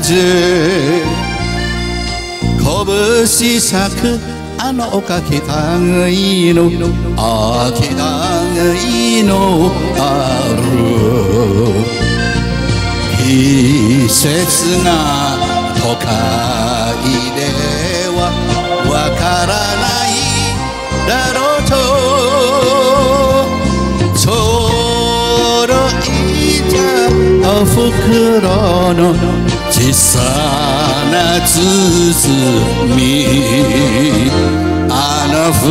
ず拳咲くあのおかけたがいいのあけたがいいのある。季節が都会で。た袋の小さな包みあのふ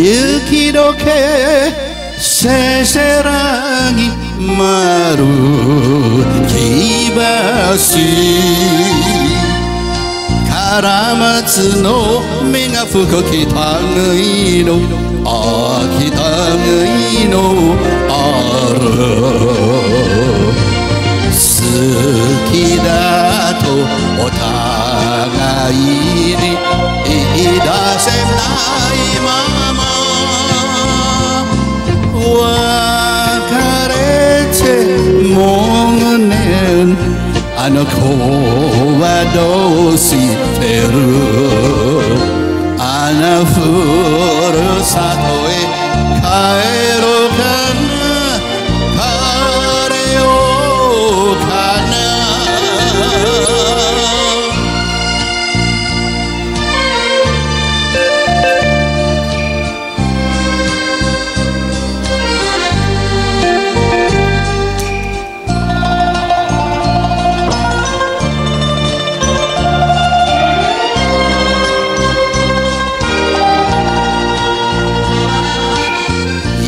雪解けせせらぎ丸木橋。カラマツの目が吹く北いのあ北いのある。好きだとお互いに言い出せないまま。あの子はどうしてる？あのふるさと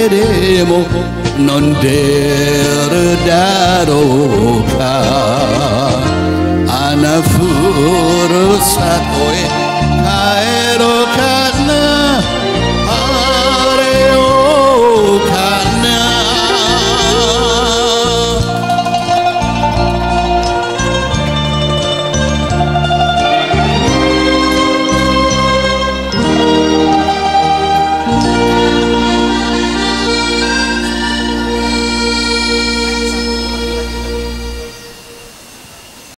酒でも飲んでる